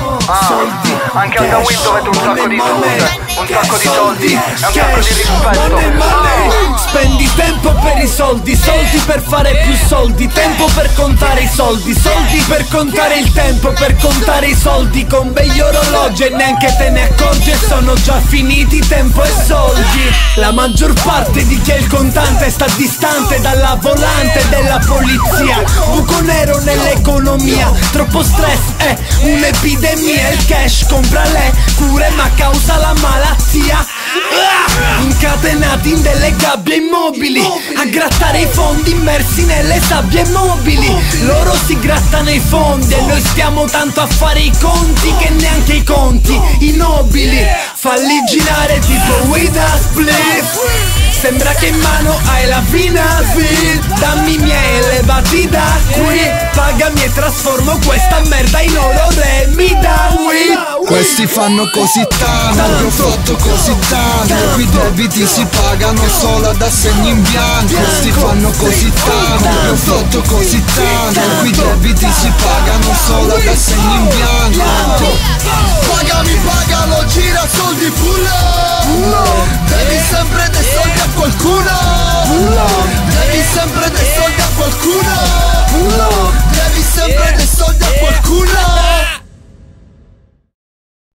Ah, soldi anche al da avete un sacco di soldi, un sacco di soldi, e un sacco di cash, per i soldi, soldi per fare più soldi, tempo per contare i soldi, soldi per contare il tempo, per contare i soldi con begli orologi e neanche te ne accorgi e sono già finiti tempo e soldi. La maggior parte di chi è il contante sta distante dalla volante della polizia, buco nero nell'economia, troppo stress è un'epidemia, il cash compra le cure ma causa la malattia. Incatenati in delle gabbie immobili. A grattare i fondi immersi nelle sabbie mobili. Loro si grattano i fondi E noi stiamo tanto a fare i conti Che neanche i conti, i nobili. Falli girare tipo with a spliff Sembra che in mano hai la Vinavil Dammi i miei elevati da qui. Pagami e trasformo questa merda in oro re Mi Questi fanno così tanto, vi ho fatto così tanto Qui i debiti si pagano solo ad assegni in bianco. Questi fanno così tanto, vi ho fatto così tanto. Qui i debiti si pagano solo ad assegni in bianco. Pagami, pagalo, gira soldi pure